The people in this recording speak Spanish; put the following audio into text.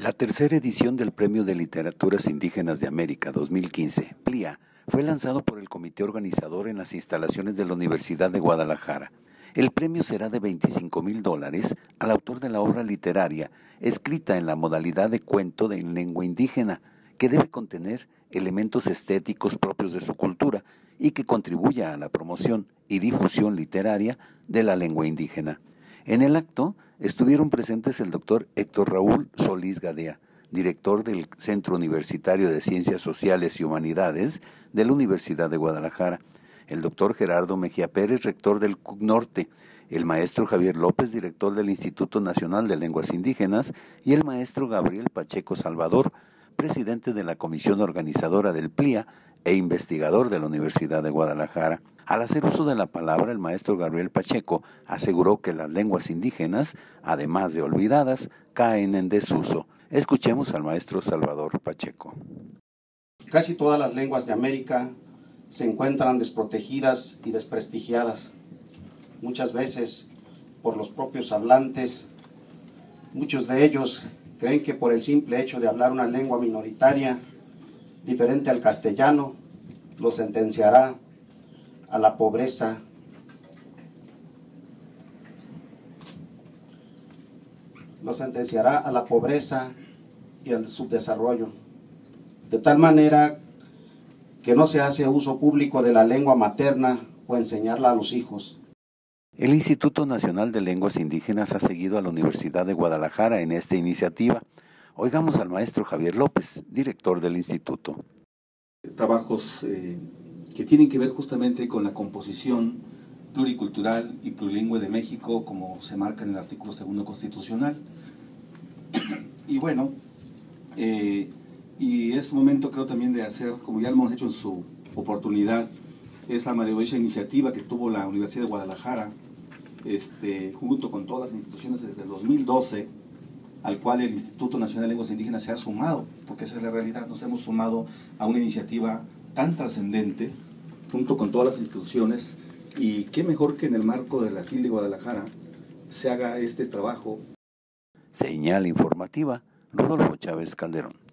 La tercera edición del Premio de Literaturas Indígenas de América 2015, PLIA, fue lanzado por el comité organizador en las instalaciones de la Universidad de Guadalajara. El premio será de 25 mil dólares al autor de la obra literaria escrita en la modalidad de cuento de lengua indígena, que debe contener elementos estéticos propios de su cultura y que contribuya a la promoción y difusión literaria de la lengua indígena. En el acto estuvieron presentes el doctor Héctor Raúl Solís Gadea, director del Centro Universitario de Ciencias Sociales y Humanidades de la Universidad de Guadalajara, el doctor Gerardo Mejía Pérez, rector del CUC Norte, el maestro Javier López, director del Instituto Nacional de Lenguas Indígenas, y el maestro Gabriel Pacheco Salvador, presidente de la comisión organizadora del PLIA e investigador de la Universidad de Guadalajara. Al hacer uso de la palabra, el maestro Gabriel Pacheco aseguró que las lenguas indígenas, además de olvidadas, caen en desuso. Escuchemos al maestro Salvador Pacheco. Casi todas las lenguas de América se encuentran desprotegidas y desprestigiadas, muchas veces por los propios hablantes. Muchos de ellos creen que por el simple hecho de hablar una lengua minoritaria diferente al castellano, lo sentenciará a la pobreza. Lo sentenciará a la pobreza y al subdesarrollo. De tal manera que no se hace uso público de la lengua materna o enseñarla a los hijos. El Instituto Nacional de Lenguas Indígenas ha seguido a la Universidad de Guadalajara en esta iniciativa. Oigamos al maestro Javier López, director del instituto. Trabajos eh, que tienen que ver justamente con la composición pluricultural y plurilingüe de México, como se marca en el artículo segundo constitucional. y bueno, eh, y es momento creo también de hacer, como ya lo hemos hecho en su oportunidad, esa maravillosa iniciativa que tuvo la Universidad de Guadalajara, este, junto con todas las instituciones desde el 2012, al cual el Instituto Nacional de Lenguas Indígenas se ha sumado, porque esa es la realidad, nos hemos sumado a una iniciativa tan trascendente junto con todas las instituciones y qué mejor que en el marco de la FIL de Guadalajara se haga este trabajo. Señal informativa, Rodolfo Chávez Calderón.